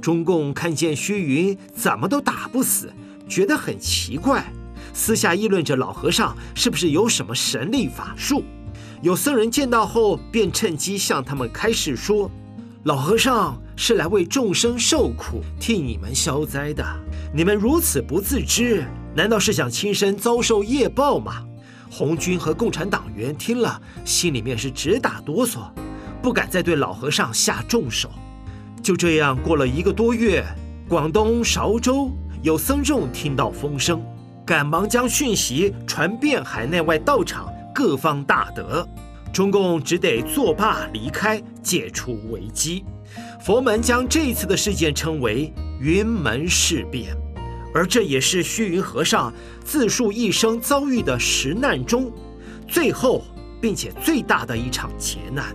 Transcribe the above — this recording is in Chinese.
中共看见虚云怎么都打不死，觉得很奇怪，私下议论着老和尚是不是有什么神力法术。有僧人见到后，便趁机向他们开示说：“老和尚是来为众生受苦，替你们消灾的。你们如此不自知，难道是想亲身遭受业报吗？”红军和共产党员听了，心里面是直打哆嗦，不敢再对老和尚下重手。就这样过了一个多月，广东韶州有僧众听到风声，赶忙将讯息传遍海内外道场，各方大德。中共只得作罢离开，解除危机。佛门将这次的事件称为“云门事变”，而这也是虚云和尚自述一生遭遇的十难中，最后并且最大的一场劫难。